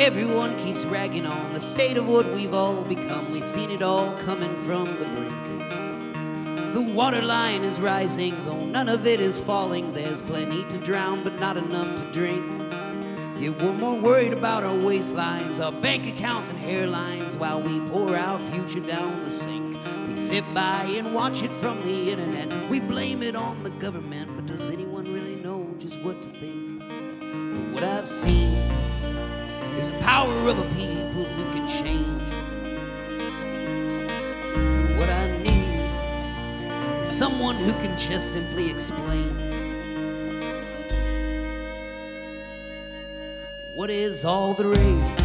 Everyone keeps ragging on the state of what we've all become. We've seen it all coming from the brink. The water line is rising, though none of it is falling. There's plenty to drown, but not enough to drink. Yeah, we're more worried about our waistlines, our bank accounts, and hairlines while we pour our future down the sink. We sit by and watch it from the internet. We blame it on the government, but does anyone really know just what to think? But what I've seen is the power of a people who can change. What I need is someone who can just simply explain. What is all the rage?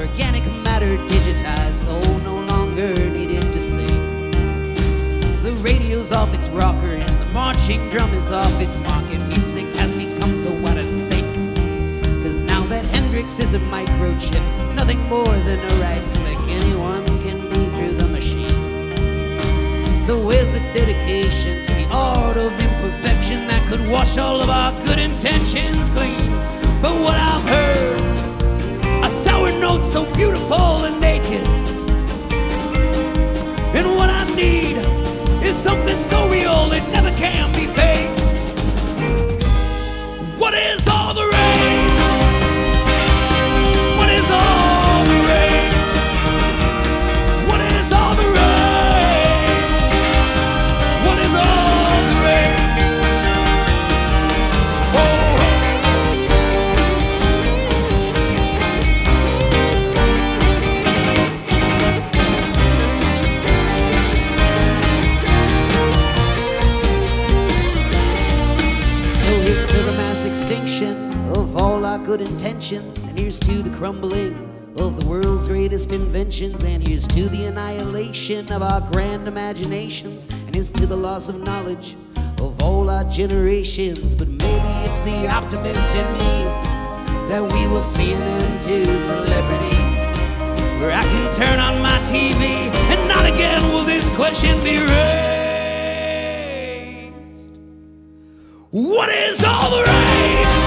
Organic matter digitized, soul no longer needed to sing. The radio's off its rocker and the marching drum is off its market. Music has become so out of sync. Cause now that Hendrix is a microchip, nothing more than a right click, anyone can be through the machine. So where's the dedication to the art of imperfection that could wash all of our good intentions clean? But what I've I need is something so real it never can be extinction of all our good intentions, and here's to the crumbling of the world's greatest inventions, and here's to the annihilation of our grand imaginations, and here's to the loss of knowledge of all our generations. But maybe it's the optimist in me that we will see an end to celebrity. Where I can turn on my TV and not again will this question be raised. What is all the rage?